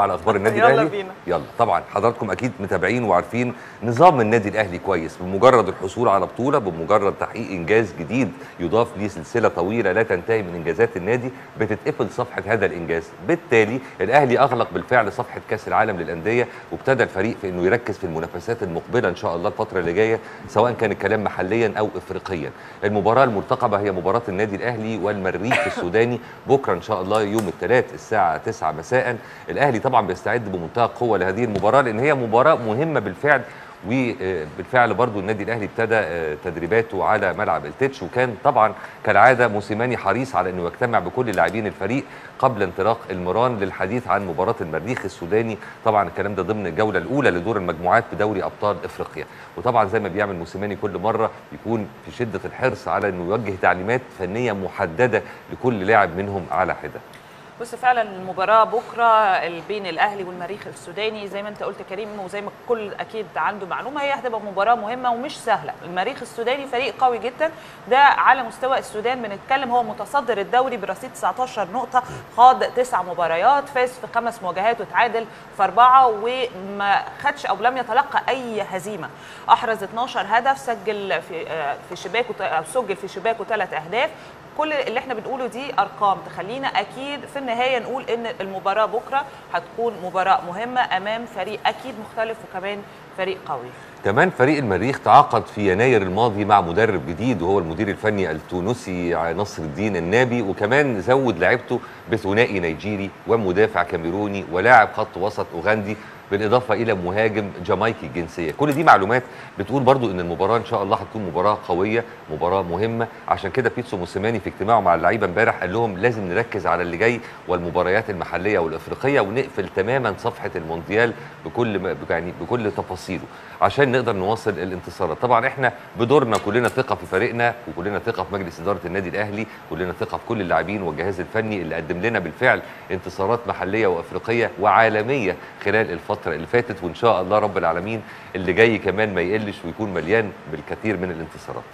على أخبار النادي يلا الأهلي. بينا. يلا طبعا حضراتكم أكيد متابعين وعارفين نظام النادي الأهلي كويس بمجرد الحصول على بطولة بمجرد تحقيق إنجاز جديد يضاف ليه سلسلة طويلة لا تنتهي من إنجازات النادي بتتقفل صفحة هذا الإنجاز. بالتالي الأهلي أغلق بالفعل صفحة كأس العالم للأندية وابتدى الفريق في إنه يركز في المنافسات المقبلة إن شاء الله الفترة اللي جاية سواء كان الكلام محليا أو افريقيا. المباراة المرتقبة هي مباراة النادي الأهلي والمريخ السوداني. بكرة إن شاء الله يوم الثلاث الساعة 9 مساء الأهلي طبعا بيستعد بمنتهى القوة لهذه المباراة لأن هي مباراة مهمة بالفعل وبالفعل برضو النادي الأهلي ابتدى آه، تدريباته على ملعب التتش وكان طبعا كالعادة موسيماني حريص على إنه يجتمع بكل لاعبين الفريق قبل انطلاق المران للحديث عن مباراة المريخ السوداني. طبعا الكلام ده ضمن الجولة الأولى لدور المجموعات بدوري أبطال إفريقيا. وطبعا زي ما بيعمل موسيماني كل مرة يكون في شدة الحرص على إنه يوجه تعليمات فنية محددة لكل لاعب منهم على حدة. بص فعلا المباراة بكرة بين الأهلي والمريخ السوداني. زي ما أنت قلت كريم وزي ما الكل أكيد عنده معلومة هي هتبقى مباراة مهمة ومش سهلة. المريخ السوداني فريق قوي جدا. ده على مستوى السودان بنتكلم هو متصدر الدوري برصيد 19 نقطة خاض تسع مباريات فاز في خمس مواجهات وتعادل في أربعة وما خدش أو لم يتلقى أي هزيمة. أحرز 12 هدف سجل في آه، في شباكه أو سجل في شباكه ثلاث أهداف. كل اللي إحنا بنقوله دي أرقام. تخلينا أكيد في النهاية نقول إن المباراة بكرة هتكون مباراة مهمة أمام فريق أكيد مختلف وكمان فريق قوي. كمان فريق المريخ تعاقد في يناير الماضي مع مدرب جديد وهو المدير الفني التونسي نصر الدين النابي وكمان زود لعبته بثنائي نيجيري ومدافع كاميروني ولاعب خط وسط أوغندي بالإضافة إلى مهاجم جامايكي الجنسية. كل دي معلومات بتقول برضو إن المباراة إن شاء الله هتكون مباراة قوية مباراة مهمة. عشان كده بيتسو موسيماني في اجتماعه مع اللعيبة امبارح قال لهم لازم نركز على اللي جاي والمباريات المحلية والإفريقية ونقفل تماما صفحة المونديال بكل يعني بكل تفاصيله عشان نقدر نواصل الانتصارات. طبعا إحنا بدورنا كلنا ثقة في فريقنا وكلنا ثقة في مجلس إدارة النادي الأهلي كلنا ثقة في كل اللاعبين والجهاز الفني اللي قدم لنا بالفعل انتصارات محلية وإفريقية وعالمية خلال الفترة اللي فاتت وإن شاء الله رب العالمين اللي جاي كمان ما يقلش ويكون مليان بالكثير من الانتصارات.